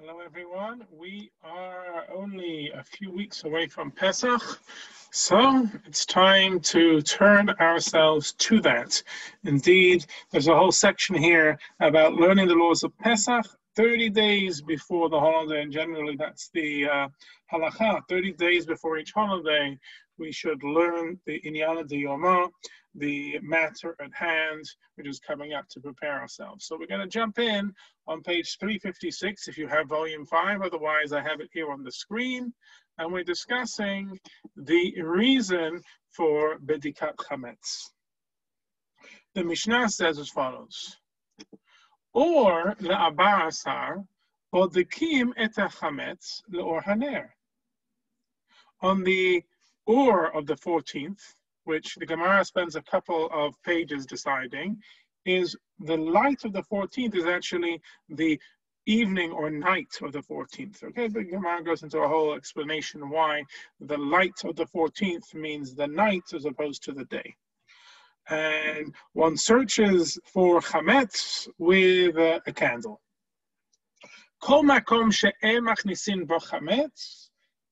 Hello, everyone. We are only a few weeks away from Pesach, so it's time to turn ourselves to that. Indeed, there's a whole section here about learning the laws of Pesach 30 days before the holiday, and generally that's the uh, halacha, 30 days before each holiday, we should learn the Inyana de Yoma, the matter at hand, which is coming up to prepare ourselves. So we're going to jump in on page 356 if you have volume 5, otherwise I have it here on the screen. And we're discussing the reason for Bedikat Chametz. The Mishnah says as follows, or le'abar bodikim et chametz le'or haner. On the or of the 14th, which the Gemara spends a couple of pages deciding, is the light of the 14th is actually the evening or night of the 14th. Okay, the Gemara goes into a whole explanation why the light of the 14th means the night as opposed to the day. And one searches for chametz with uh, a candle.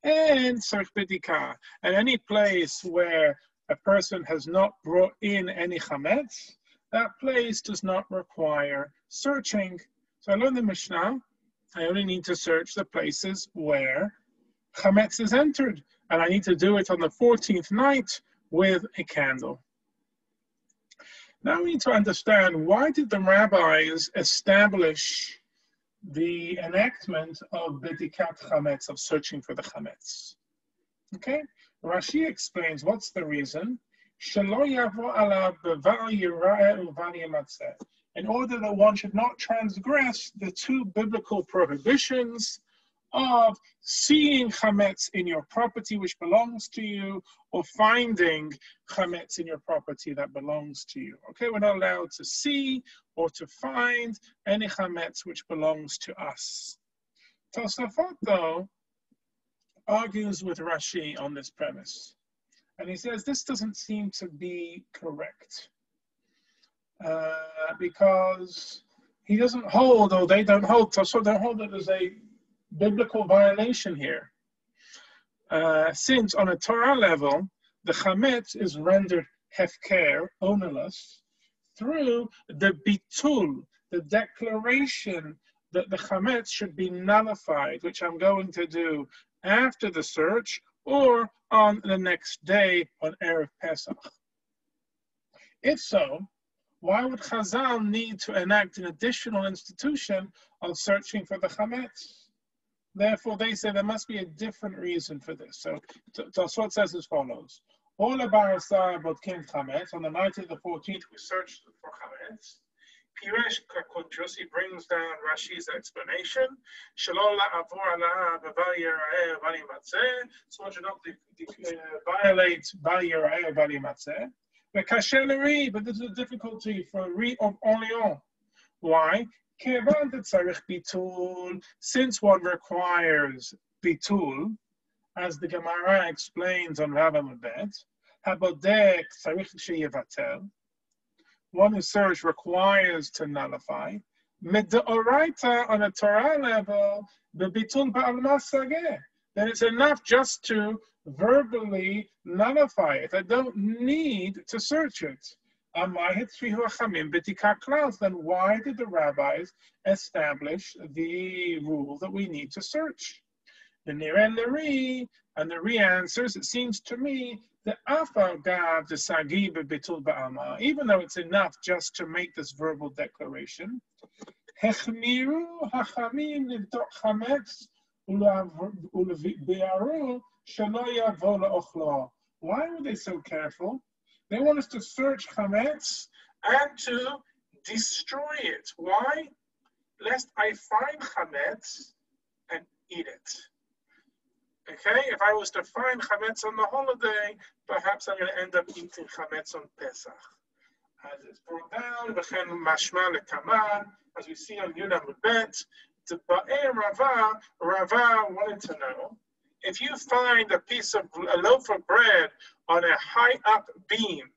And. At any place where a person has not brought in any chametz, that place does not require searching. So I learned the Mishnah. I only need to search the places where chametz is entered, and I need to do it on the 14th night with a candle. Now we need to understand why did the rabbis establish the enactment of Bedikat Chametz, of searching for the Chametz. Okay? Rashi explains what's the reason. In order that one should not transgress the two biblical prohibitions of seeing chametz in your property which belongs to you or finding chametz in your property that belongs to you. Okay, we're not allowed to see or to find any chametz which belongs to us. Tosafot, though, argues with Rashi on this premise. And he says this doesn't seem to be correct. Uh, because he doesn't hold, or they don't hold, so they hold that there's a biblical violation here. Uh, since on a Torah level, the chametz is rendered hefker, ownerless, through the bitul, the declaration that the chametz should be nullified, which I'm going to do after the search or on the next day on Erev Pesach. If so, why would Chazal need to enact an additional institution of searching for the chametz? Therefore, they say there must be a different reason for this. So Tosfot says as follows. All about Botkin Chametz, on the night of the 14th, we searched for Chametz. Piresh Kakundrus, he brings down Rashi's explanation. Shalola Avor Vali so one should not violate Bal Yera'eh Vali Matzeh. But Kasheleri, but this is a difficulty for Re of Orleans. Why? Since one requires bitul, as the Gemara explains on Rav Amabet, habodek tzarich sheyevatel, one who search requires to nullify. Midoraita on a Torah level, ba'al then it's enough just to verbally nullify it. I don't need to search it then why did the rabbis establish the rule that we need to search? The Nir and the Re, and the Re answers, it seems to me that Afagav the Sagib Bitul Ba'ama, even though it's enough just to make this verbal declaration, Hechmiru Hachamim Nivdok Chametz Uleviaru Shaloya Vola Ochlo. Why were they so careful? They want us to search chametz and to destroy it. Why? Lest I find chametz and eat it. Okay, if I was to find chametz on the holiday, perhaps I'm going to end up eating chametz on Pesach. As it's brought down, v'chen mashma lekaman, as we see on Yunam Bet, to Ba'e Rava, Rava wanted to know if you find a piece of a loaf of bread on a high up beam,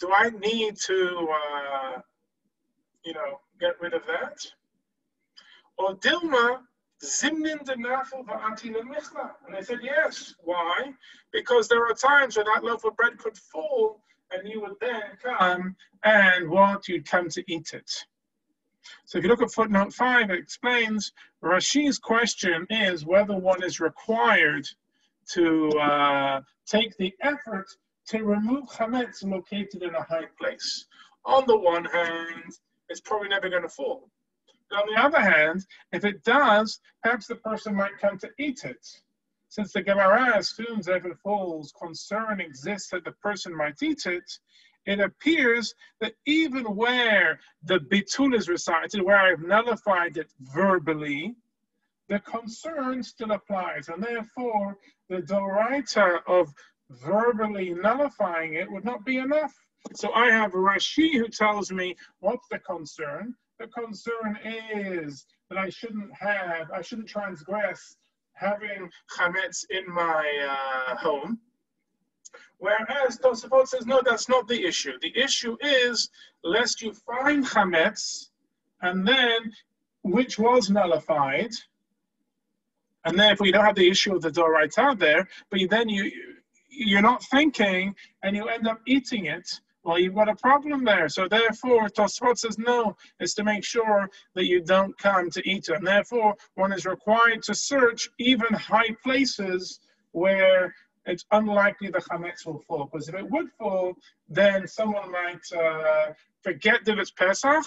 do I need to, uh, you know, get rid of that? or Dilma, Zimnin de Nafel Michla. And I said, yes. Why? Because there are times when that loaf of bread could fall and you would then come and what? You'd come to eat it. So if you look at footnote five, it explains Rashi's question is whether one is required to uh, take the effort to remove chametz located in a high place. On the one hand, it's probably never going to fall. On the other hand, if it does, perhaps the person might come to eat it. Since the Gemara assumes that if it falls, concern exists that the person might eat it, it appears that even where the bitul is recited, where I've nullified it verbally, the concern still applies. And therefore, the doraita of verbally nullifying it would not be enough. So I have Rashi who tells me what's the concern. The concern is that I shouldn't have, I shouldn't transgress having chametz in my uh, home. Whereas Tosafot says, no, that's not the issue. The issue is lest you find chametz and then which was nullified, and therefore you don't have the issue of the doraita there, but then you you're not thinking and you end up eating it. Well, you've got a problem there. So therefore, Tosfot says no, is to make sure that you don't come to eat. And therefore, one is required to search even high places where it's unlikely the chametz will fall. Because if it would fall, then someone might uh, forget that it's Pesach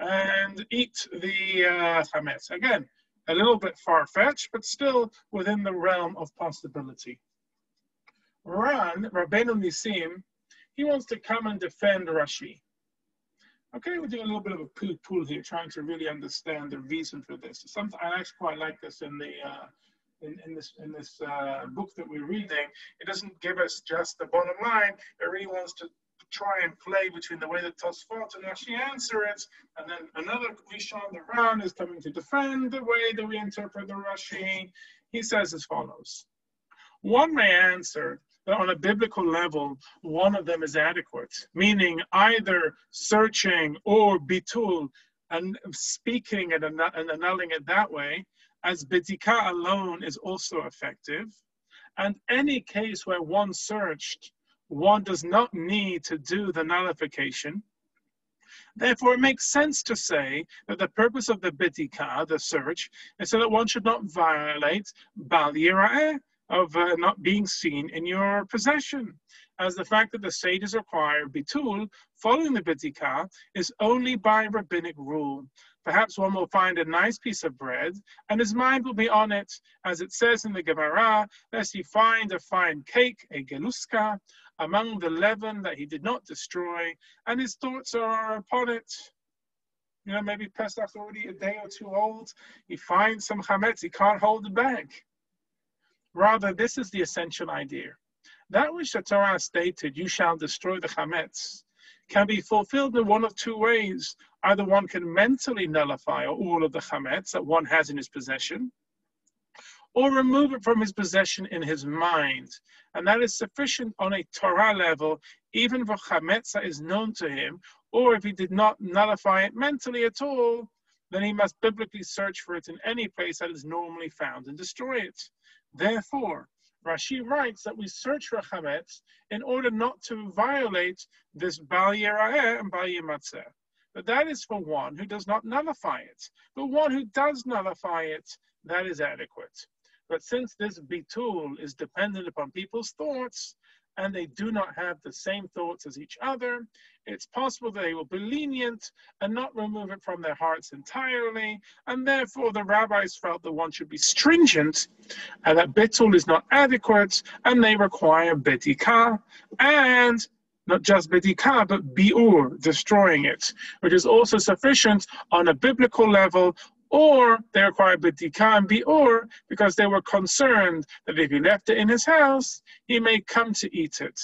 and eat the uh, chametz. Again, a little bit far-fetched, but still within the realm of possibility. Ran, Rabbeinu Nisim, he wants to come and defend Rashi. Okay, we're doing a little bit of a pilpul here, trying to really understand the reason for this. Sometimes I actually quite like this in the uh, in, in this in this uh, book that we're reading. It doesn't give us just the bottom line. It really wants to try and play between the way that Tosfot and Rashi answer it, and then another Rishon the Ran is coming to defend the way that we interpret the Rashi. He says as follows: One may answer that on a biblical level, one of them is adequate, meaning either searching or bitul and speaking and, and annulling it that way, as bedika alone is also effective. And any case where one searched, one does not need to do the nullification. Therefore, it makes sense to say that the purpose of the bedika, the search, is so that one should not violate bal yira'eh, of uh, not being seen in your possession, as the fact that the sages require bitul following the bitika is only by rabbinic rule. Perhaps one will find a nice piece of bread, and his mind will be on it, as it says in the Gemara, lest he find a fine cake, a geluska, among the leaven that he did not destroy, and his thoughts are upon it. You know, maybe Pesach's already a day or two old. He finds some chametz, he can't hold it back. Rather, this is the essential idea. That which the Torah stated, you shall destroy the chametz, can be fulfilled in one of two ways. Either one can mentally nullify all of the chametz that one has in his possession, or remove it from his possession in his mind. And that is sufficient on a Torah level, even if chametz is known to him, or if he did not nullify it mentally at all, then he must biblically search for it in any place that is normally found and destroy it. Therefore, Rashi writes that we search for chametz in order not to violate this bal and bal. But that is for one who does not nullify it. But one who does nullify it, that is adequate. But since this bitul is dependent upon people's thoughts, and they do not have the same thoughts as each other, it's possible that they will be lenient and not remove it from their hearts entirely. And therefore, the rabbis felt that one should be stringent and that betul is not adequate and they require betika and not just bedika, but biur, destroying it, which is also sufficient on a biblical level or they required and Bi'ur because they were concerned that if he left it in his house, he may come to eat it.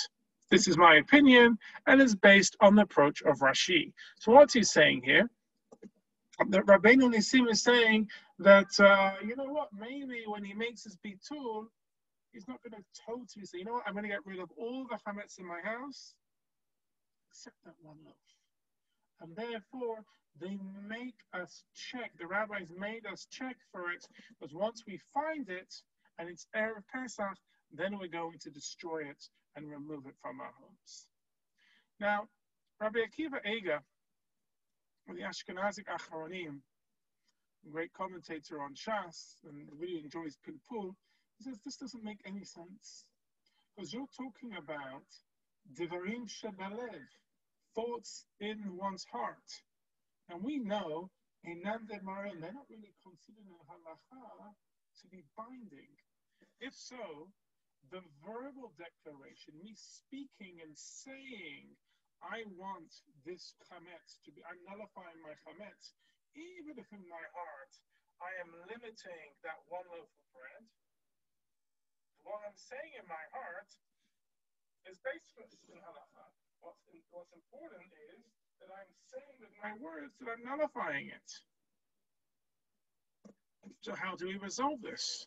This is my opinion and is based on the approach of Rashi. So what's he saying here? That Rabbeinu Nisim is saying that, uh, you know what, maybe when he makes his Bitul, he's not going to totally say, you know what, I'm going to get rid of all the chametz in my house, except that one loaf. And therefore they make us check. The rabbis made us check for it, because once we find it and it's Erev Pesach, then we're going to destroy it and remove it from our homes. Now, Rabbi Akiva Eger, the Ashkenazic Acharonim, great commentator on Shas and really enjoys Pilpul, he says this doesn't make any sense. Because you're talking about Devarim Shebalev, thoughts in one's heart. And we know in Nandemarim, they're not really considered in halacha to be binding. If so, the verbal declaration, me speaking and saying, I want this chametz to be, I'm nullifying my chametz, even if in my heart I am limiting that one loaf of bread, what I'm saying in my heart is based in halacha. What's, what's important is that I'm saying with my words that I'm nullifying it. So how do we resolve this?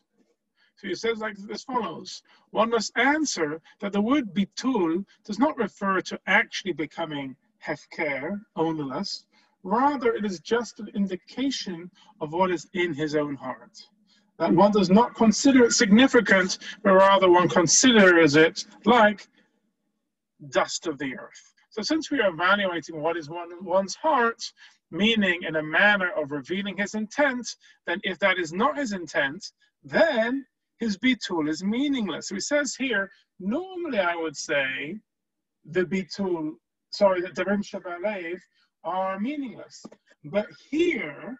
So he says like as follows. One must answer that the word bitul does not refer to actually becoming hefker, ownerless. Rather, it is just an indication of what is in his own heart. That one does not consider it significant, but rather one considers it like dust of the earth. So since we are evaluating what is one, one's heart, meaning in a manner of revealing his intent, then if that is not his intent, then his bitul is meaningless. So he says here, normally I would say the bitul, sorry, the devarim shabalev are meaningless. But here,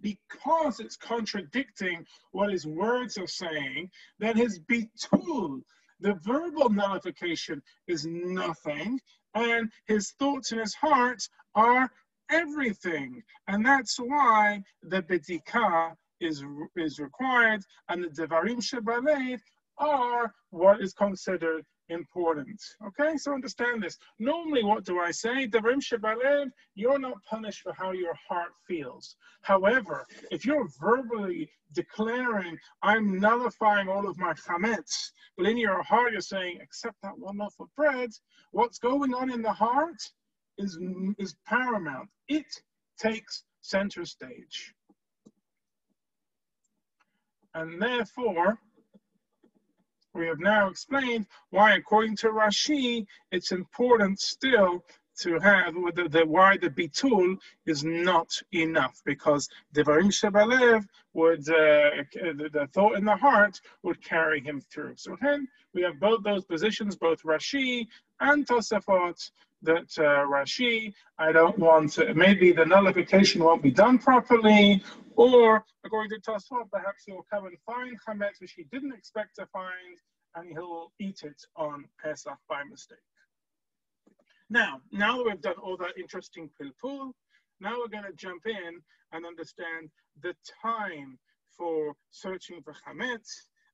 because it's contradicting what his words are saying, then his bitul, the verbal nullification, is nothing, and his thoughts in his heart are everything. And that's why the bedikah is, is required, and the Devarim Shebalev are what is considered important. Okay, so understand this. Normally, what do I say? Devarim Shebalev, you're not punished for how your heart feels. However, if you're verbally declaring, I'm nullifying all of my chametz, but in your heart you're saying, accept that one loaf of bread, what's going on in the heart is, is paramount. It takes center stage. And therefore, we have now explained why, according to Rashi, it's important still to have the, the why the bitul is not enough because devarim shebalev would uh, the, the, thought in the heart would carry him through. So then we have both those positions, both Rashi and Tosafot. That uh, Rashi, I don't want to, maybe the nullification won't be done properly, or, according to Tosfot, perhaps he'll come and find chametz which he didn't expect to find, and he'll eat it on Pesach by mistake. Now, now that we've done all that interesting pilpul, now we're going to jump in and understand the time for searching for chametz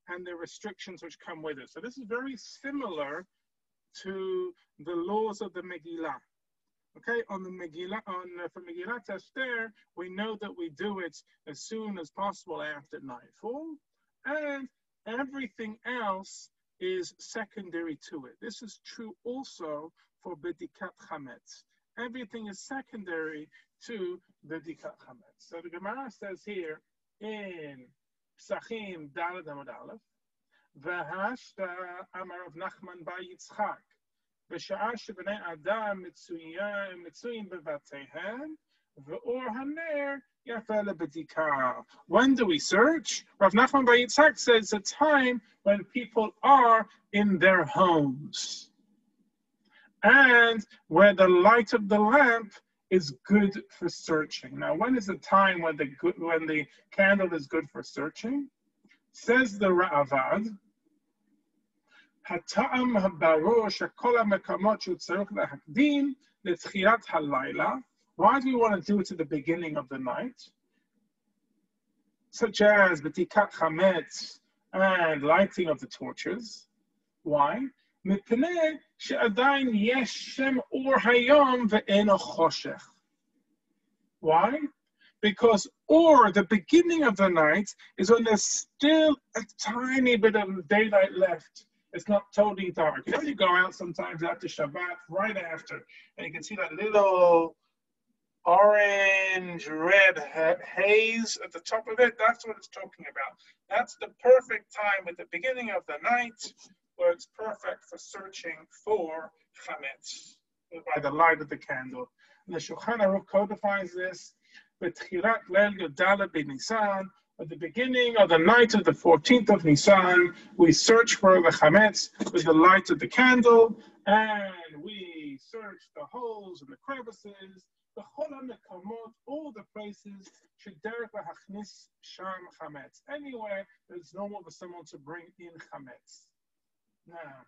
and the restrictions which come with it. So this is very similar to the laws of the Megillah. Okay, on the Megillah, on uh, for Megillat Esther, we know that we do it as soon as possible after nightfall, and everything else is secondary to it. This is true also for Bedikat Chametz. Everything is secondary to Bedikat Chametz. So the Gemara says here in Psachim Dalad Amud Aleph, Amar of Nachman Bar Yitzchak, בשעה שבני אדם מצויים בבתיהם, ואור הנר יפה לבדיקה. When do we search? Rav Nachman Bar Yitzhak says a time when people are in their homes. And where the light of the lamp is good for searching. Now, when is the time when the good, when the candle is good for searching? Says the Ra'avad, הטעם הברור שכל המקומות שהוא צריך להקדים לתחילת הלילה. Why do we want to do it at the beginning of the night? Such as the tikat chametz and lighting of the torches. Why? מפני שעדיין יש שם אור היום ואינו חושך. Why? Because or the beginning of the night is when there's still a tiny bit of daylight left it's not totally dark. You know, you go out sometimes after Shabbat, right after, and you can see that little orange red haze at the top of it. That's what it's talking about. That's the perfect time at the beginning of the night where it's perfect for searching for chametz by the light of the candle. And the Shulchan Aruch codifies this with Chirat Leil Yodala Nisan. At the beginning of the night of the 14th of Nisan, we search for the chametz with the light of the candle, and we search the holes and the crevices the cholam all the places sham chametz. Anywhere it's normal for someone to bring in chametz. Now,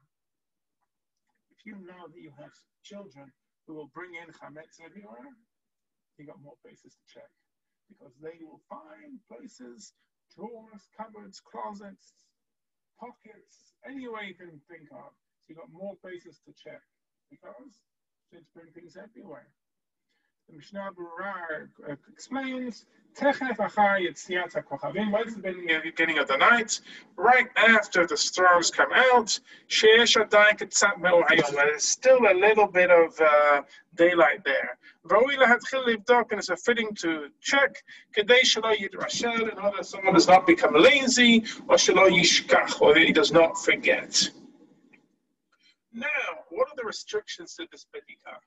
if you know that you have children who will bring in chametz everywhere, you got more places to check because they will find places, drawers, cupboards, closets, pockets, anywhere you can think of. So you've got more places to check because kids bring things everywhere. The Mishnah Berurah uh, explains, Techef achar yetziat hakochavim, what's the beginning of the night? Right after the stars come out, sheyesh adayin ketzat me'or hayom, there's still a little bit of uh, daylight there. V'oi lahatchil livdok, and it's a fitting to check, kedei shelo yidrashel, in order someone does not become lazy, or shelo yishkach, or he does not forget. Now, what are the restrictions to this bedikah?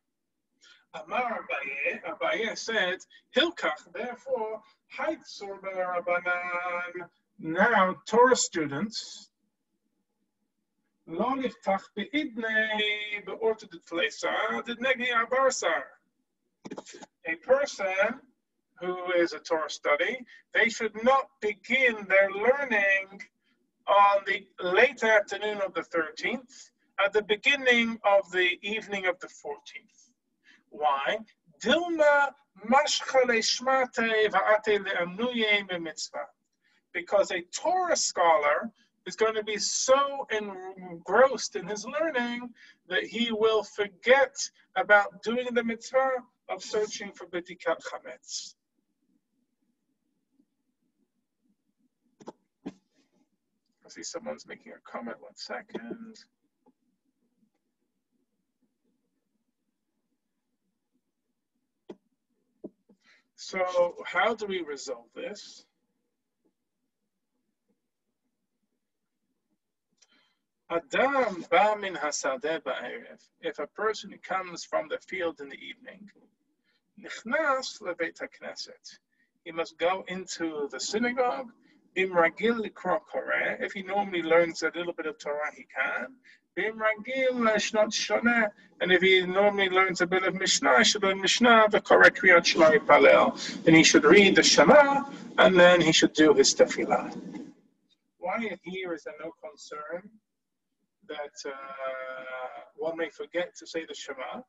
Amar Abaye, Abaye said, Hilkach, therefore, Heitzur Rabbanan. Now, Torah students, Lo niftach be'idnei be'orta d'tfleisa d'negi abarsar. A person who is a Torah study, they should not begin their learning on the late afternoon of the 13th, at the beginning of the evening of the 14th. Why? Dilma because a Torah scholar is going to be so engrossed in his learning that he will forget about doing the mitzvah of searching for bedikat chametz. I see someone's making a comment. One second. So how do we resolve this? Adam ba min hasadeh ba'erev. If a person comes from the field in the evening, nichnas. He must go into the synagogue. Im ragil If he normally learns a little bit of Torah, he can. And if he normally learns a bit of Mishnah, he should learn Mishnah, the correct Kriyat Shalai Palel. Then he should read the Shema, and then he should do his tefillah. Why here is there no concern that uh, one may forget to say the Shema?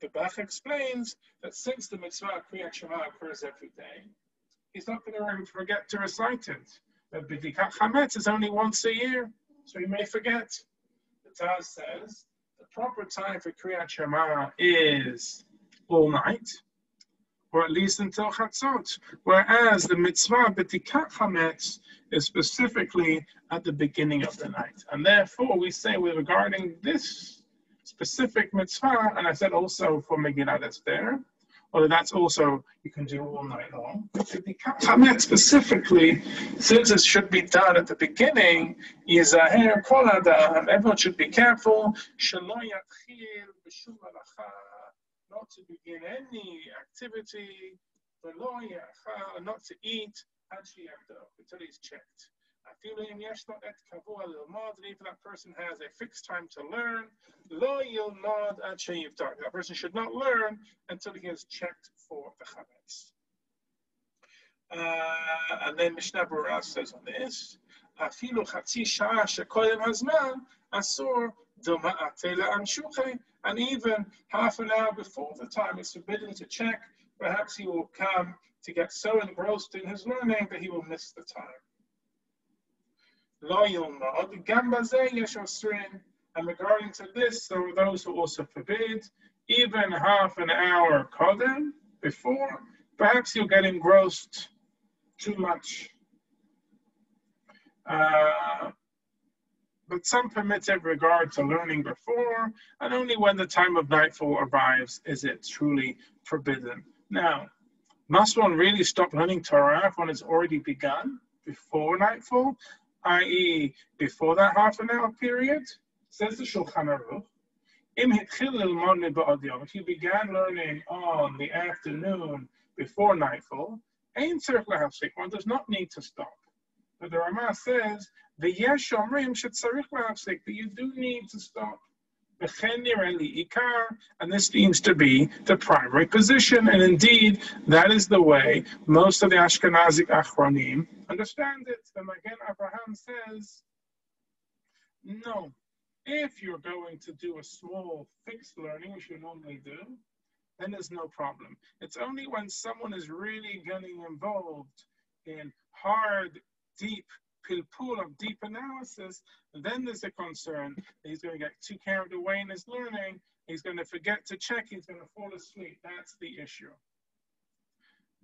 The Bach explains that since the mitzvah Kriyat Shema occurs every day, he's not going to forget to recite it. But B'dikat Chametz is only once a year, so you may forget. The Taz says the proper time for Kriyat Shema is all night, or at least until Chatzot, whereas the mitzvah B'dikat Chametz is specifically at the beginning of the night. And therefore, we say with regarding this specific mitzvah, and I said also for Megillah that's there, although that's also you can do all night long. Chametz specifically, since it should be done at the beginning, yizaher kol adam, everyone should be careful, not to begin any activity, not to eat, until he's checked Even if that person has a fixed time to learn, that person should not learn until he has checked for the chametz. Uh, and then Mishnah Berurah says on this, אפילו חצי שעה שקודם הזמן, אסור דומעתה לאנשוכי, and even half an hour before the time is forbidden to check, perhaps he will come to get so engrossed in his learning that he will miss the time. And regarding to this, there are those who also forbid even half an hour kodem before, perhaps you'll get engrossed too much. Uh, but some permitted regard to learning before, and only when the time of nightfall arrives is it truly forbidden. Now, must one really stop learning Torah when it's already begun before nightfall, i.e., before that half an hour period? Says the Shulchan Aruch. If you began learning on the afternoon before nightfall, one does not need to stop. But the Rama says, the yesh omrim lahafsik, that you do need to stop. And this seems to be the primary position, and indeed, that is the way most of the Ashkenazic Achronim understand it. And again, Abraham says, no, if you're going to do a small fixed learning, which you normally do, then there's no problem. It's only when someone is really getting involved in hard, deep pilpul of deep analysis, then there's a concern that he's going to get too carried away in his learning. He's going to forget to check. He's going to fall asleep. That's the issue.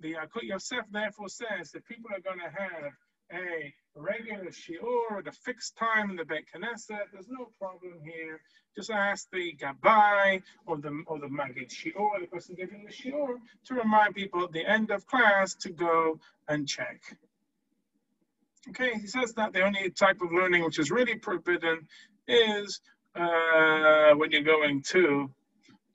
The Yalkut Yosef therefore says that people are going to have a regular shiur at a fixed time in the Beit Knesset. There's no problem here. Just ask the Gabbai or the or the Magid shiur, the person giving the shiur, to remind people at the end of class to go and check. Okay, he says that the only type of learning which is really forbidden is uh, when you're going to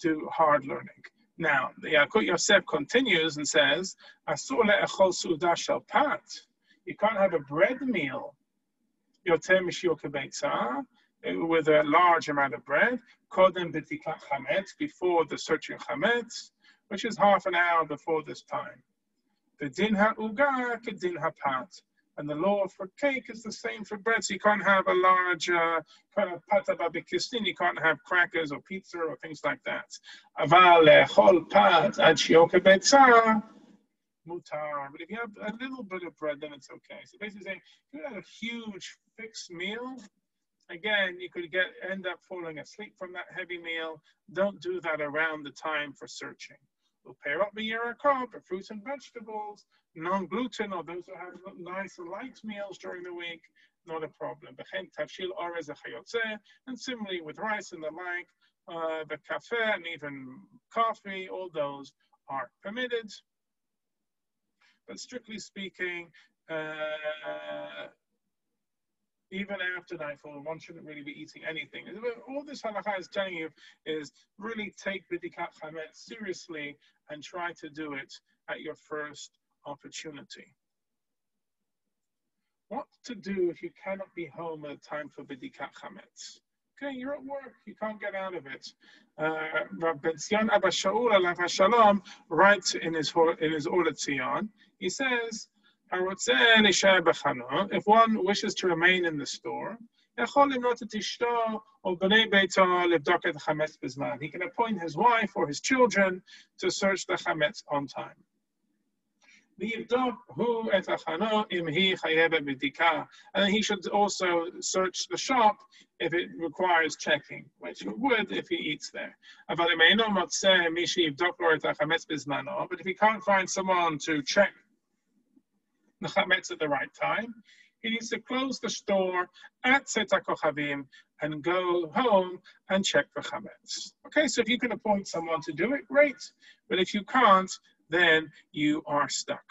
do hard learning. Now, the Yalkut Yosef continues and says, Asur le'echol suda shel pat. You can't have a bread meal. Yoter mishiyok with a large amount of bread, kodem b'tikat chametz, before the searching chametz, which is half an hour before this time. The din ha'uga din ha'pat. And the law for cake is the same for bread. So you can't have a large uh, kind of pata babikistin. You can't have crackers or pizza or things like that. But if you have a little bit of bread, then it's okay. So basically saying, if you have a huge fixed meal, again, you could get end up falling asleep from that heavy meal. Don't do that around the time for searching. We'll pair up the Yerakah, but fruits and vegetables, non-gluten, or those who have nice light meals during the week, not a problem. And similarly with rice and the like, uh, the cafe and even coffee, all those are permitted. But strictly speaking, uh, even after nightfall, one shouldn't really be eating anything. All this halakha is telling you is really take bidikat chametz seriously and try to do it at your first opportunity. What to do if you cannot be home at the time for bidikat chametz? Okay, you're at work, you can't get out of it. Uh, Ben Zion Abba Shaul Shalom writes in his in his Or Tzion, he says if one wishes to remain in the store, he can appoint his wife or his children to search the chametz on time. And he should also search the shop if it requires checking, which it would if he eats there. But if he can't find someone to check the chametz at the right time. He needs to close the store at Tzeta Kochavim and go home and check the chametz. Okay, so if you can appoint someone to do it, great. But if you can't, then you are stuck.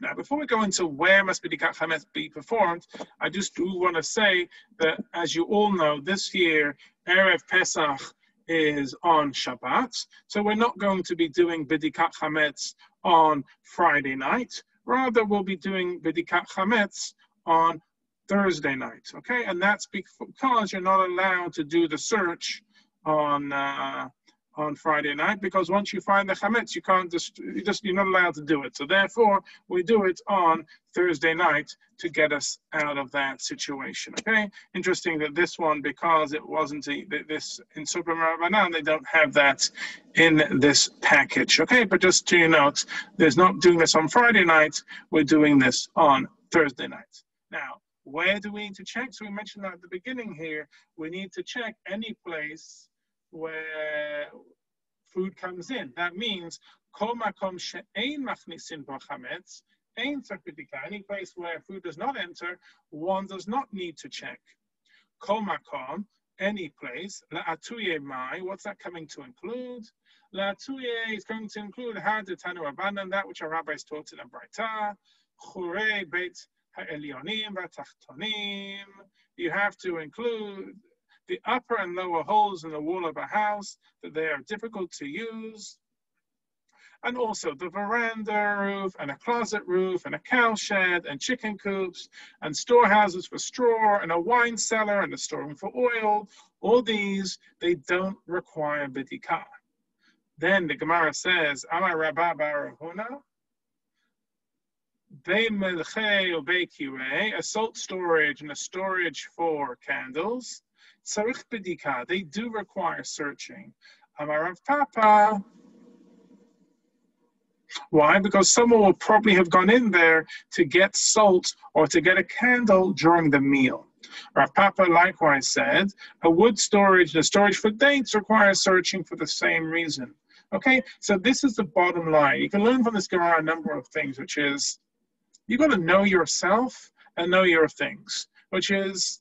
Now, before we go into where must be the chametz be performed, I just do want to say that, as you all know, this year erev Pesach is on Shabbat, so we're not going to be doing bidikat chametz on Friday night. Rather, we'll be doing Bidikat Chametz on Thursday night, okay? And that's because you're not allowed to do the search on uh, on Friday night because once you find the chametz, you can't just you just you're not allowed to do it. So therefore, we do it on Thursday night to get us out of that situation. Okay, interesting that this one because it wasn't a, this in Super Rabbanan, they don't have that in this package. Okay, but just to you note, there's not doing this on Friday night. We're doing this on Thursday night. Now, where do we need to check? So we mentioned that at the beginning here. We need to check any place where food comes in. That means kol makom she'ein machnisin Any place where food does not enter, one does not need to check. Kol makom, any place. La'atuye mai, what's that coming to include? La'atuye is going to include hadetanu abanan, that which our rabbis taught in the Braita. Chure beit ha'elyonim v'tachtonim. You have to include the upper and lower holes in the wall of a house, that they are difficult to use. And also the veranda roof and a closet roof and a cow shed and chicken coops and storehouses for straw and a wine cellar and a storeroom for oil. All these, they don't require bidikah. Then the Gemara says, Amar Rabba Barahuna, a salt storage and a storage for candles. They do require searching. Amarav Papa. Why? Because someone will probably have gone in there to get salt or to get a candle during the meal. Rav Papa likewise said, a wood storage and a storage for dates requires searching for the same reason. Okay, so this is the bottom line. You can learn from this Gemara a number of things, which is you got to know yourself and know your things, which is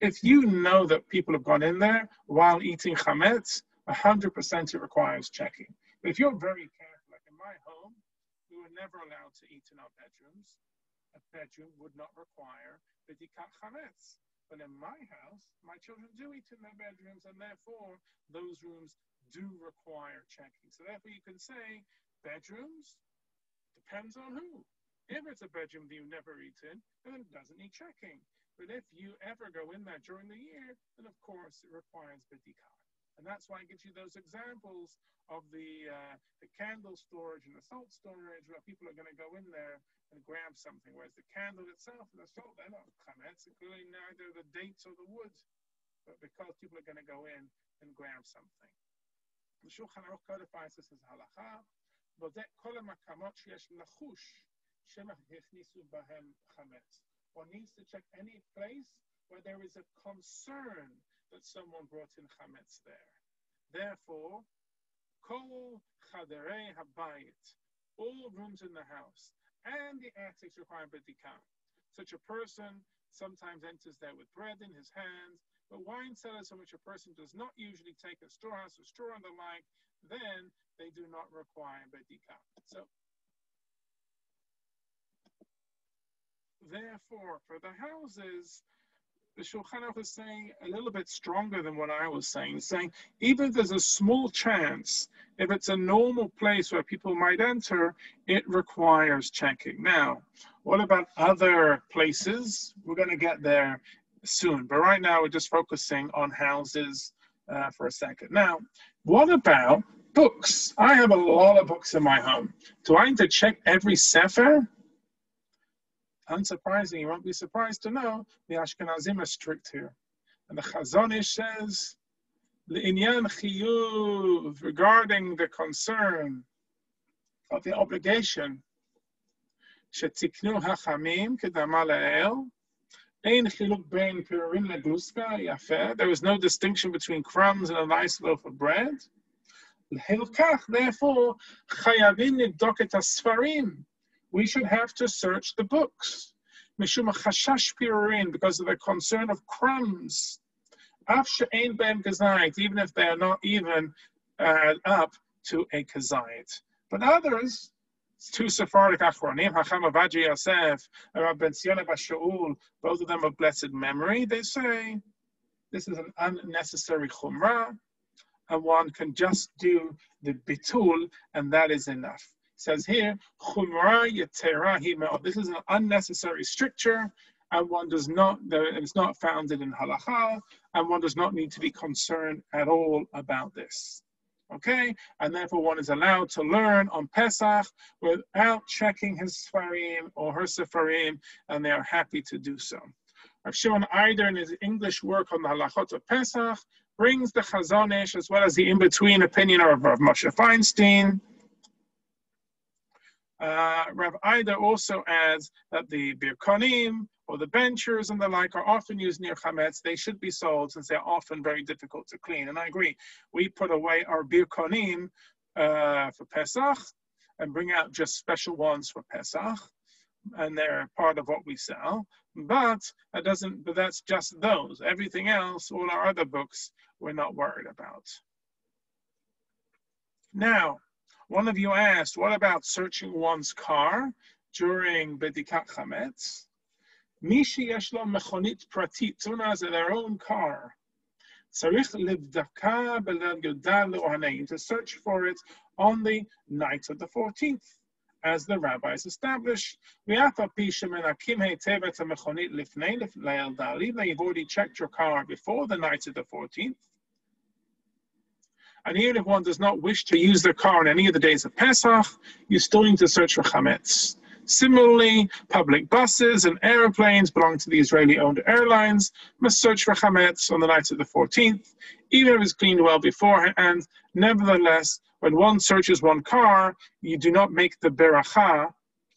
if you know that people have gone in there while eating chametz, 100% it requires checking. But if you're very careful, like in my home, we were never allowed to eat in our bedrooms. A bedroom would not require bedikat chametz. But in my house, my children do eat in their bedrooms, and therefore those rooms do require checking. So therefore, you can say bedrooms depends on who. If it's a bedroom that you never eat in, then it doesn't need checking. But if you ever go in there during the year, then of course it requires bidikah. And that's why it gives you those examples of the, uh, the candle storage and the salt storage, where people are going to go in there and grab something, whereas the candle itself and the salt, they're not comments, including neither the dates or the wood, but because people are going to go in and grab something. The Shulchan Aruch codifies this as halacha, but that kol makamot sheyesh bahem chametz one needs to check any place where there is a concern that someone brought in chametz there. Therefore, kol chaderei habayit, all rooms in the house, and the attics require bedikah. Such a person sometimes enters there with bread in his hands, but wine cellars in which a person does not usually take a storehouse or straw and the like, then they do not require bedikah. So Therefore, for the houses, the Shulchan Aruch is saying a little bit stronger than what I was saying, saying even if there's a small chance, if it's a normal place where people might enter, it requires checking. Now, what about other places? We're going to get there soon, but right now we're just focusing on houses uh, for a second. Now, what about books? I have a lot of books in my home. Do I need to check every sefer? Unsurprising, you won't be surprised to know the Ashkenazim are strict here. And the Chazon Ish says, regarding the concern of the obligation, shetiknu hachamim kedama le'el, ein chiluk bein pirurin legluska yafeh, there is no distinction between crumbs and a nice loaf of bread. Therefore, we should have to search the books. Mishum chashash pirurin, because of the concern of crumbs. Even if they are not even uh, up to a kazayit. But others, two Sephardic Achronim, Hacham Ovadia Yosef, and Ben Zion Abba Shaul, both of them of blessed memory, they say this is an unnecessary chumrah, and one can just do the bitul, and that is enough says here, This is an unnecessary stricture, and one does not, it's not founded in halacha, and one does not need to be concerned at all about this. Okay, and therefore one is allowed to learn on Pesach without checking his Sfarim or her Sefarim, and they are happy to do so. Rav Shimon Eider in his English work on the halachot of Pesach brings the Chazon Ish as well as the in-between opinion of, of Moshe Feinstein. Uh, Rav Eider also adds that the birkonim or the benchers and the like are often used near chametz. They should be sold since they're often very difficult to clean. And I agree. We put away our birkonim uh, for Pesach, and bring out just special ones for Pesach, and they're part of what we sell. But that doesn't. But that's just those. Everything else, all our other books, we're not worried about. Now, one of you asked, what about searching one's car during Bedikat Chametz? Mishi yeshlo mechonit pratit, someone has their own car. To search for it on the night of the 14th, as the rabbis established. You've already checked your car before the night of the 14th, and even if one does not wish to use their car on any of the days of Pesach, you still need to search for chametz. Similarly, public buses and airplanes belonging to the Israeli-owned airlines must search for chametz on the night of the 14th, even if it's cleaned well beforehand. Nevertheless, when one searches one car, you do not make the beracha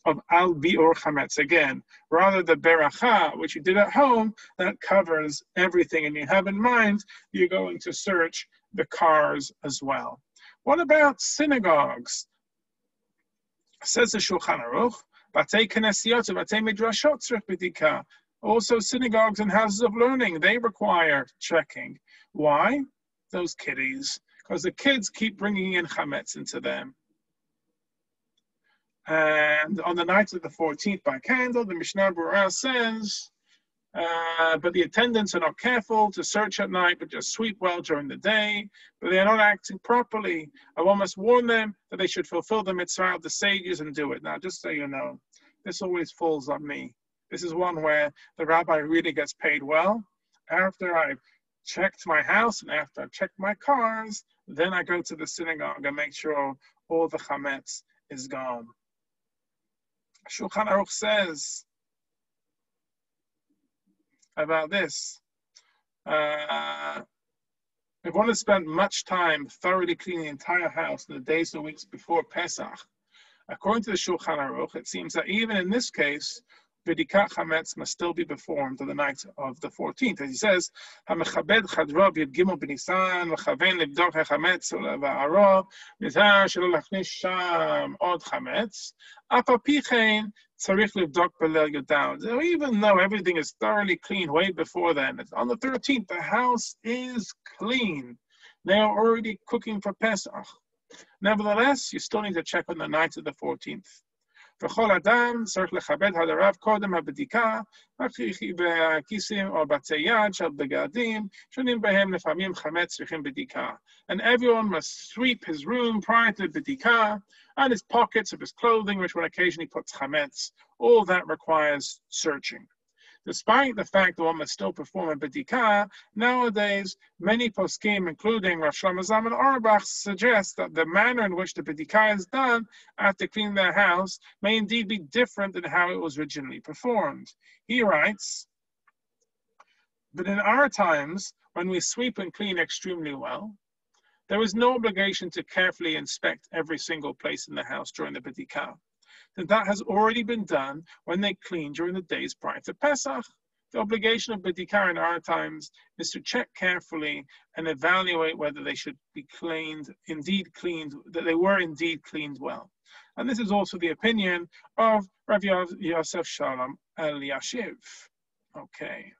of al bior chametz again. Rather, the beracha, which you did at home, that covers everything, and you have in mind you're going to search the cars as well. What about synagogues? Says the Shulchan Aruch, also, synagogues and houses of learning, they require checking. Why? Those kiddies. Because the kids keep bringing in chametz into them. And on the night of the 14th by candle, the Mishnah Berurah says uh, but the attendants are not careful to search at night, but just sweep well during the day. But they are not acting properly. I must warn them that they should fulfill the mitzvah of the sages and do it. Now, just so you know, this always falls on me. This is one where the rabbi really gets paid well. After I've checked my house and after I've checked my cars, then I go to the synagogue and make sure all the chametz is gone. Shulchan Aruch says about this. Uh, if one has spent much time thoroughly cleaning the entire house in the days and weeks before Pesach, according to the Shulchan Aruch, it seems that even in this case, Vidikat Chametz must still be performed on the night of the 14th. As he says, HaMechabed Chadro B'Yud Gimel B'Nisan V'Chaven Libdok HaChametz V'Aro Nizar Shelo Lachnish Sham Od Chametz Afa Pichein Tzarich Libdok B'Leil Yudav. So even though everything is thoroughly clean way before then, on the 13th the house is clean. They are already cooking for Pesach. Nevertheless, you still need to check on the night of the 14th. וכל אדם צריך לכבד הדריו קודם הבדיקה, בכיסים או בתי יד של בגדים, שונים בהם לפעמים חמץ צריכים בדיקה. And everyone must sweep his room prior to the bidika, and his pockets of his clothing, which one occasionally puts chametz. All that requires searching. Despite the fact that one must still perform a bedikah, nowadays many poskim, including Rav Shlomo Zalman Auerbach, suggest that the manner in which the bedikah is done after cleaning their house may indeed be different than how it was originally performed. He writes, but in our times, when we sweep and clean extremely well, there is no obligation to carefully inspect every single place in the house during the bedikah that that has already been done when they clean during the days prior to Pesach. The obligation of Bidikar in our times is to check carefully and evaluate whether they should be cleaned, indeed cleaned, that they were indeed cleaned well. And this is also the opinion of Rav Yosef Shalom Elyashiv. Okay.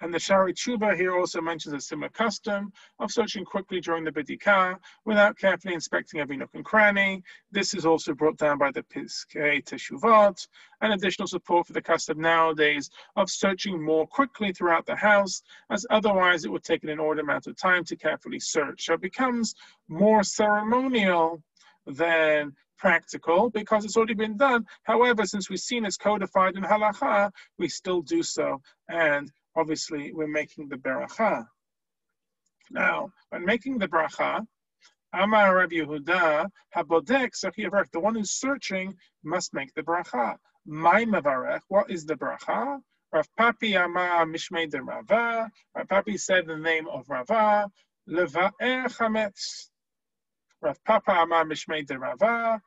And the Sha'arei Teshuva here also mentions a similar custom of searching quickly during the Bedikah without carefully inspecting every nook and cranny. This is also brought down by the Piskei Teshuvot, and additional support for the custom nowadays of searching more quickly throughout the house, as otherwise it would take an inordinate amount of time to carefully search. So it becomes more ceremonial than practical because it's already been done. However, since we've seen it's codified in halacha, we still do so. And obviously we're making the beracha. Now, when making the bracha, Amar Rabbi Yehuda, Habodek Sachiyavarech, the one who's searching must make the bracha. My mavarech, what is the bracha? Rav Papi Amar Mishmei de Rava. Rav Papi said the name of Rava, Leva'er Chametz. Rav Papa Amar Mishmei de Rava,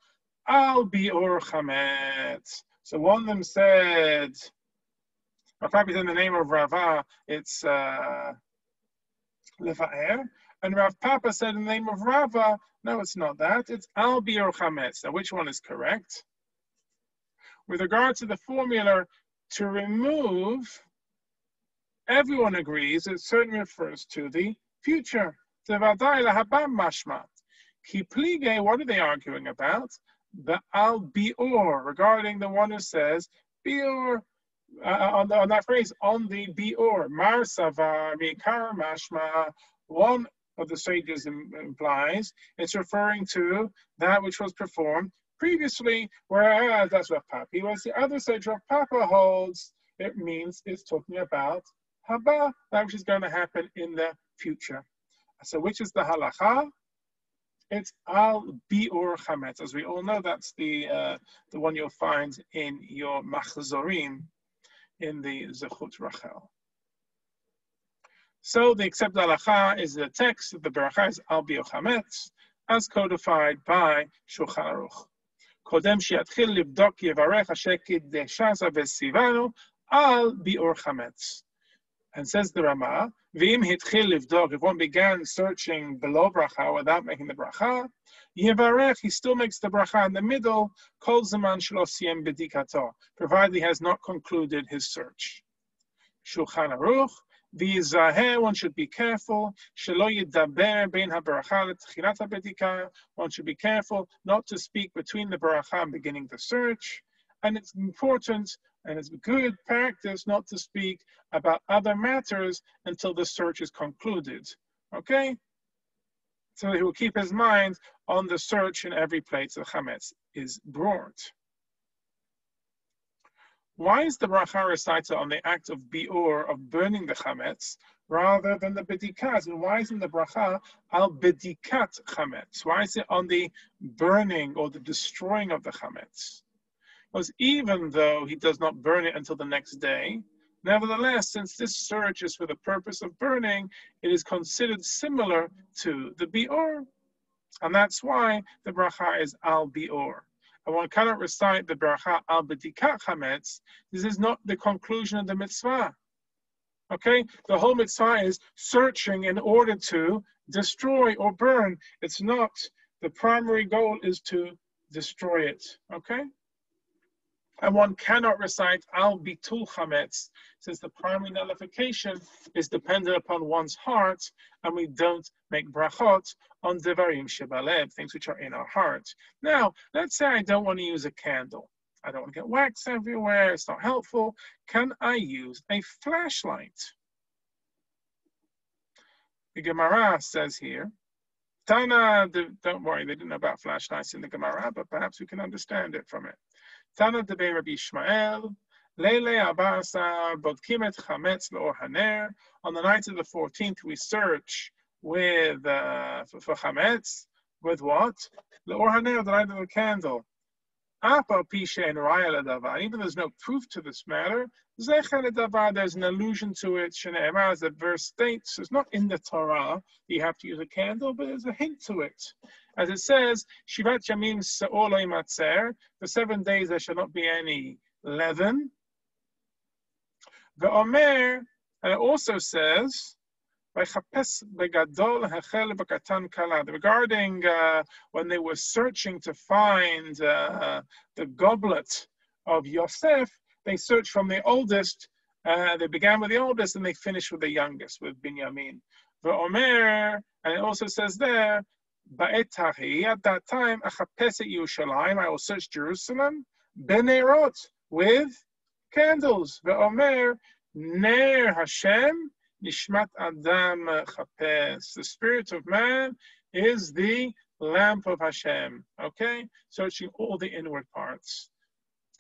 Al Bior Chametz. So one of them said, Rav in the name of Rava, it's uh, Leva'er, And Rav Papa said in the name of Rava, no, it's not that. It's al biur chametz. Now, which one is correct? With regard to the formula to remove, everyone agrees it certainly refers to the future. mashma. Kiplige, what are they arguing about? The al biur, regarding the one who says, biur, uh, on, the, on that phrase, on the biur, mar savar, mikar mashma, one of the sages implies it's referring to that which was performed previously, whereas that's what Papi was. The other sage of Papa holds it means it's talking about Haba, that which is going to happen in the future. So which is the halacha? It's al biur chametz. As we all know, that's the uh, the one you'll find in your machzorim in the Zechut Rachel. So the accepted halacha is the text of the beracha is al biochametz, as codified by Shulchan Aruch. Kodem shiatchil libdok yevarech asher kideshasa VeSivano al bior chametz. And says the Rama, V'im hitchil livdok, if one began searching below bracha without making the bracha, Yevarech, he still makes the bracha in the middle, kol zaman shlo siem bedikato, provided he has not concluded his search. Shulchan Aruch, V'yizaheh, one should be careful, shelo yidaber letchilat ha-bedika, one should be careful not to speak between the bracha and beginning the search, and it's important and it's good practice not to speak about other matters until the search is concluded. Okay? So he will keep his mind on the search in every place the chametz is brought. Why is the bracha recited on the act of biur, of burning the chametz, rather than the bedikat? And why isn't the bracha al bedikat chametz? Why is it on the burning or the destroying of the chametz? Was even though he does not burn it until the next day, nevertheless, since this search is for the purpose of burning, it is considered similar to the bior. And that's why the bracha is al bior. And one cannot recite the bracha al bedikat chametz. This is not the conclusion of the mitzvah. Okay, the whole mitzvah is searching in order to destroy or burn. It's not the primary goal is to destroy it. Okay and one cannot recite al bitul chametz since the primary nullification is dependent upon one's heart, and we don't make brachot on devarim shebalev, things which are in our heart. Now, let's say I don't want to use a candle. I don't want to get wax everywhere. It's not helpful. Can I use a flashlight? The Gemara says here, Tana, don't worry, they didn't know about flashlights in the Gemara, but perhaps we can understand it from it. Tana de Rabbi Ishmael, Lele Abasa Bodkimet Chametz Leor Haner. On the night of the 14th, we search with uh, for, Chametz. With what? Leor Haner, the light of the candle. Even though there's no proof to this matter, there's an allusion to it. As the verse states, it's not in the Torah you have to use a candle, but there's a hint to it. As it says, Shivat Yamim Se'oloi Matzer, for seven days there shall not be any leaven. The Omer, and it also says, Regarding uh, when they were searching to find uh, the goblet of Yosef, they searched from the oldest. Uh, they began with the oldest and they finished with the youngest, with Binyamin. The Omer, and it also says there, at that time, I will search Jerusalem, Benerot, with candles. Omer, Ner Hashem, Nishmat Adam Chapes. The spirit of man is the lamp of Hashem. Okay? Searching all the inward parts.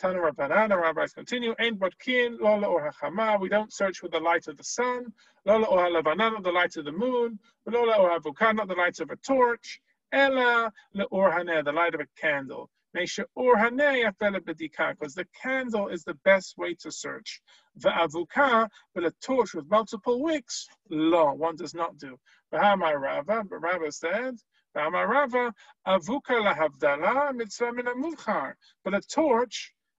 Tana Rabbanan, the rabbis continue, Ein Botkin, Lola or Hachama. We don't search with the light of the sun. Lola or Halavanana, the light of the moon. Lola or Havukana, the light of a torch. Ella or Haneh, the light of a candle. Because the candle is the best way to search. The avuka, but a torch with multiple wicks, lo, one does not do. Bahama Rava, but Rava said, Rava, avuka lahavdala mitzvah min But a torch,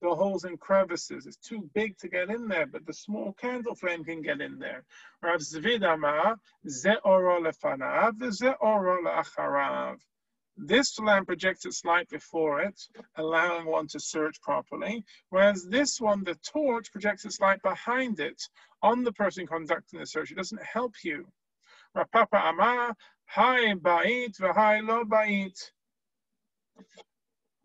the holes and crevices. It's too big to get in there, but the small candle flame can get in there. Rav Zvid Amar, ze oro lefanav, ze oro le'acharav. This lamp projects its light before it, allowing one to search properly, whereas this one, the torch, projects its light behind it on the person conducting the search. It doesn't help you. Rav Papa Amar, Hai Ba'it, Lo Ba'it.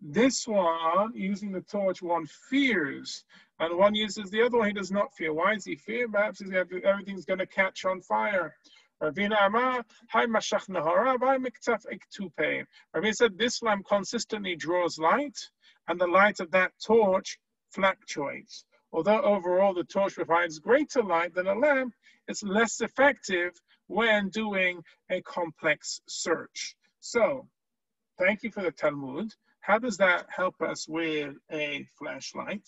This one, using the torch, one fears, and one uses the other one, he does not fear. Why does he fear? Perhaps everything's going to catch on fire. Ravina said this lamp consistently draws light, and the light of that torch fluctuates. Although overall the torch provides greater light than a lamp, it's less effective when doing a complex search. So, thank you for the Talmud. How does that help us with a flashlight?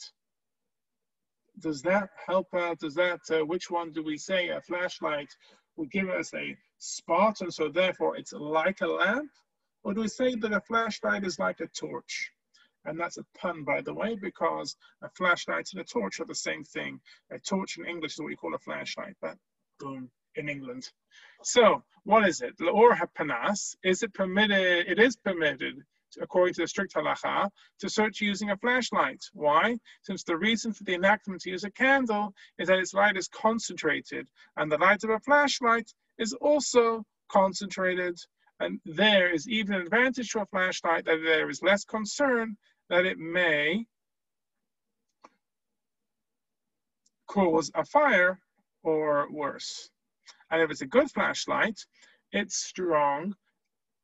Does that help out? Does that, uh, which one do we say a flashlight will give us a spot and so therefore it's like a lamp? Or do we say that a flashlight is like a torch? And that's a pun, by the way, because a flashlight and a torch are the same thing. A torch in English is what we call a flashlight, but boom, in England. So, what is it? L'or hapanas, is it permitted? It is permitted according to the strict halacha, to search using a flashlight. Why? Since the reason for the enactment to use a candle is that its light is concentrated, and the light of a flashlight is also concentrated. And there is even an advantage to a flashlight that there is less concern that it may cause a fire or worse. And if it's a good flashlight, it's strong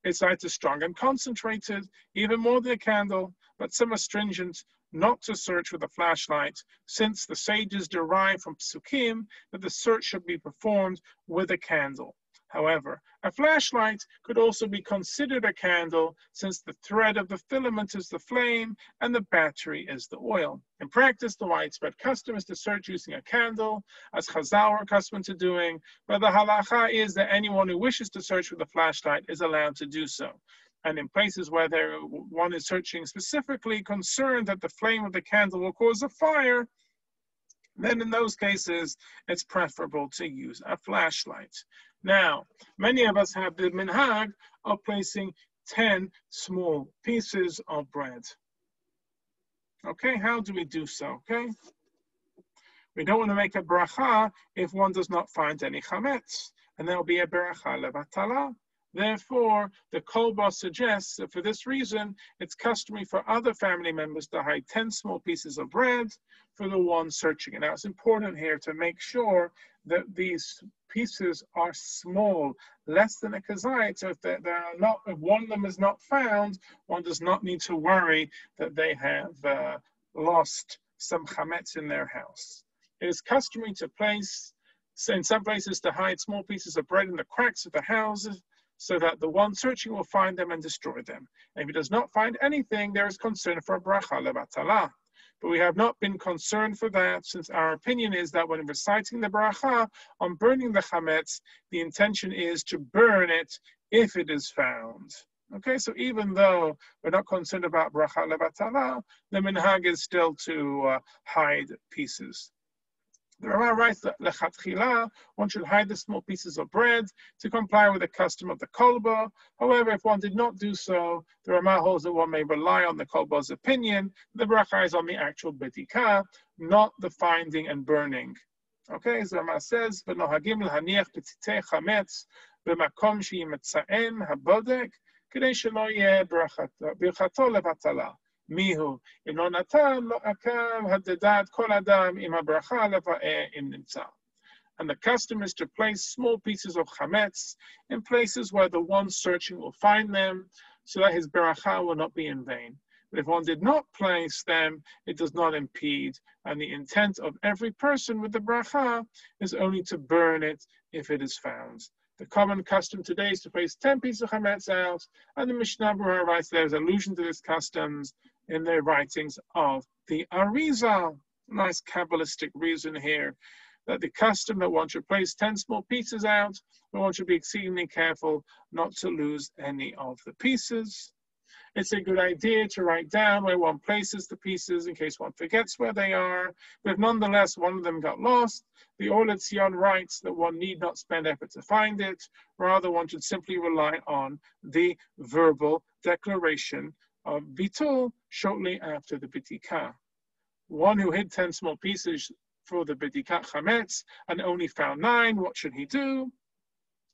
its light is strong and concentrated, even more than a candle, but some astringent not to search with a flashlight, since the sages derive from psukim that the search should be performed with a candle. However, a flashlight could also be considered a candle since the thread of the filament is the flame and the battery is the oil. In practice, the widespread custom is to search using a candle, as Chazal are accustomed to doing, but the halacha is that anyone who wishes to search with a flashlight is allowed to do so. And in places where there, one is searching specifically concerned that the flame of the candle will cause a fire, then in those cases, it's preferable to use a flashlight. Now, many of us have the minhag of placing 10 small pieces of bread. Okay, how do we do so? Okay. We don't want to make a bracha if one does not find any chametz, and there will be a bracha levatala. Therefore, the Kol Bo suggests that for this reason, it's customary for other family members to hide 10 small pieces of bread for the one searching. And now it's important here to make sure that these pieces are small, less than a kazait. So if there, are not, if one of them is not found, one does not need to worry that they have uh, lost some chametz in their house. It is customary to place, in some places, to hide small pieces of bread in the cracks of the houses so that the one searching will find them and destroy them. And if he does not find anything, there is concern for a bracha levatala. But we have not been concerned for that, since our opinion is that when reciting the bracha on burning the chametz, the intention is to burn it if it is found. Okay, so even though we're not concerned about bracha levatala, the minhag is still to uh, hide pieces. The Rama writes that lechatchila, one should hide the small pieces of bread to comply with the custom of the Kol Bo. However, if one did not do so, the Rama holds that one may rely on the Kol Bo's opinion. The bracha is on the actual bedikah, not the finding and burning. Okay, as the Rama says, "V'nohagim lehaniach b'tzitei chametz b'makom she'imetzaen habodek." כדי yeh brachat ברכתו לבטלה מיהו. אם לא נתן, לא עקב הדדת כל אדם עם הברכה לבאה אם נמצא. And the custom is to place small pieces of chametz in places where the one searching will find them, so that his beracha will not be in vain. But if one did not place them, it does not impede. And the intent of every person with the bracha is only to burn it if it is found. The common custom today is to place 10 pieces of chametz out, and the Mishnah Berurah writes there's allusion to this customs in the writings of the Arizal. Nice Kabbalistic reason here that the custom that one should place 10 small pieces out, but one should be exceedingly careful not to lose any of the pieces. It's a good idea to write down where one places the pieces in case one forgets where they are. But if nonetheless one of them got lost, the Or L'Tzion writes that one need not spend effort to find it. Rather, one should simply rely on the verbal declaration of Bitul shortly after the Bedikah. One who hid 10 small pieces for the Bidikat Chametz and only found nine, what should he do?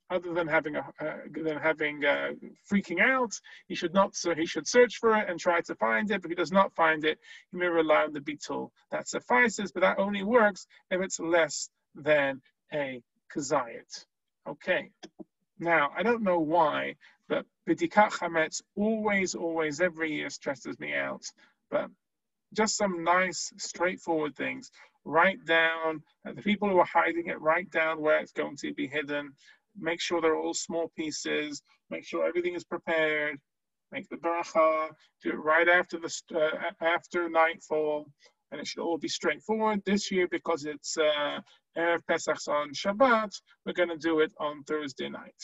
Other than having a uh, than having uh, freaking out, he should not. So he should search for it and try to find it. But if he does not find it, he may rely on the bitul. That suffices, but that only works if it's less than a kazayit. Okay. Now I don't know why, but bidikat chametz always, always, every year stresses me out. But just some nice, straightforward things. Write down uh, the people who are hiding it. Write down where it's going to be hidden. Make sure they're all small pieces. Make sure everything is prepared. Make the bracha. Do it right after the uh, after nightfall, and it should all be straightforward. This year, because it's uh, Erev Pesach on Shabbat, we're going to do it on Thursday night.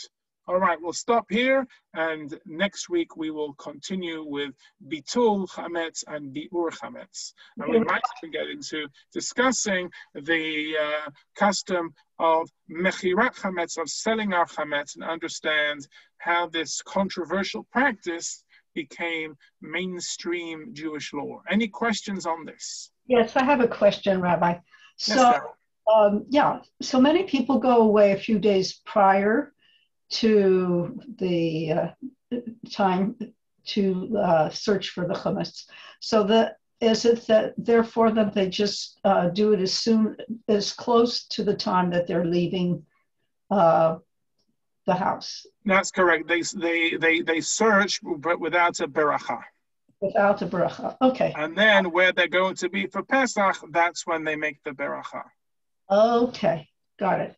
All right, we'll stop here, and next week we will continue with Bitul Chametz and Biur Chametz. And we might even get into discussing the uh, custom of Mechirat Chametz, of selling our Chametz, and understand how this controversial practice became mainstream Jewish law. Any questions on this? Yes, I have a question, Rabbi. So, yes, um, yeah, so many people go away a few days prior to the uh, time to uh, search for the chametz. So that is it that therefore that they just uh, do it as soon as close to the time that they're leaving uh, the house. That's correct. They they they they search, but without a beracha. Without a beracha. Okay. And then where they're going to be for Pesach, that's when they make the beracha. Okay, got it.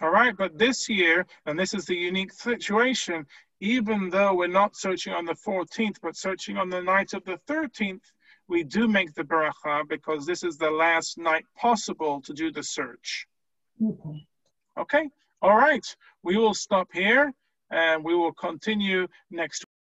All right, but this year, and this is the unique situation, even though we're not searching on the 14th, but searching on the night of the 13th, we do make the bracha because this is the last night possible to do the search. Okay. Okay, all right. We will stop here and we will continue next